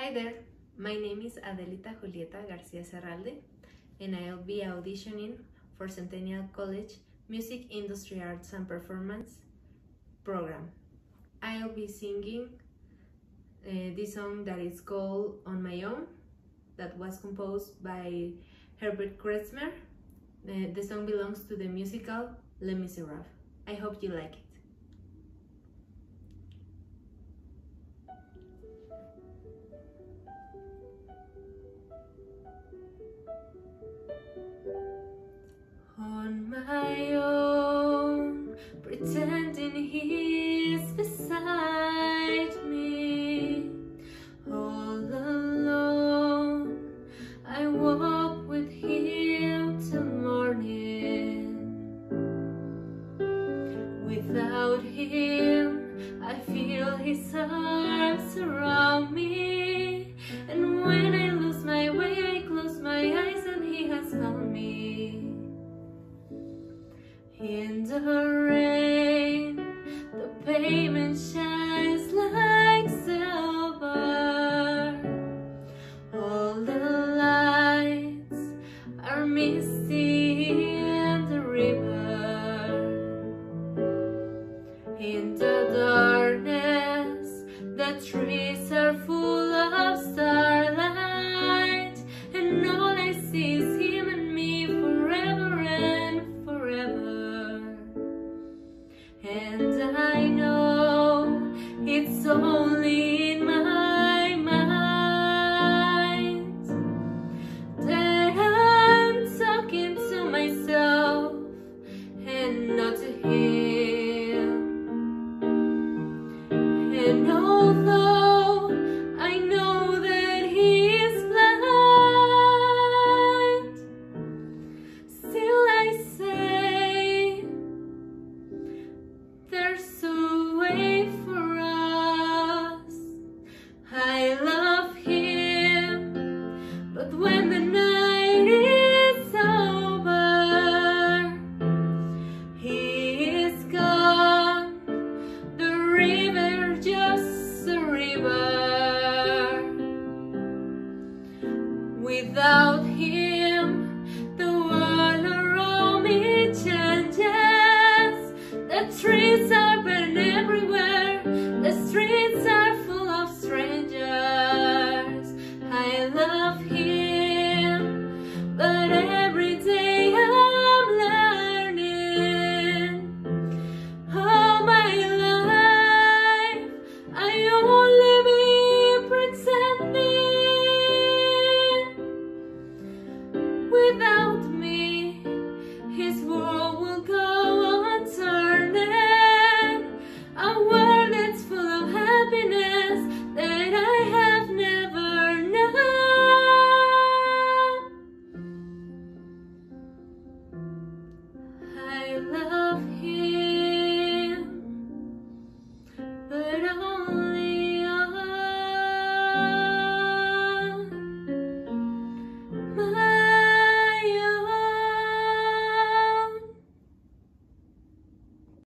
Hi there, my name is Adelita Julieta Garcia Serralde and I'll be auditioning for Centennial College Music Industry Arts and Performance program. I'll be singing uh, this song that is called On My Own that was composed by Herbert Kretzmer. Uh, the song belongs to the musical Les Miserables. I hope you like it. On my own, pretending he's beside me. All alone, I walk with him till morning. Without him, I feel his arms around me. And when Rain, the pavement shines like silver. All the lights are misty in the river. In the darkness, the trees are full. Only in my But when the night is over, he is gone. The river, just a river, without him.